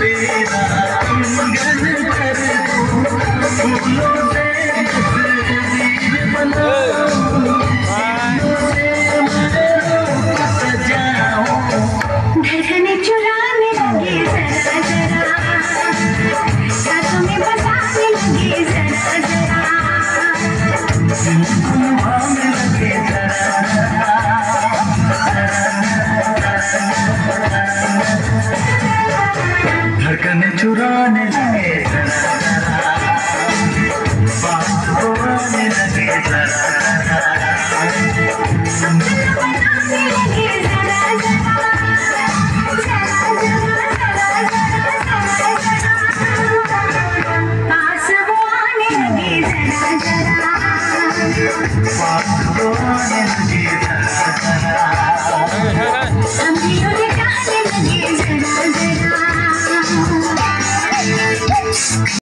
Sabina धड़कन चुराने लगे बात को आने लगे बात को आने लगे।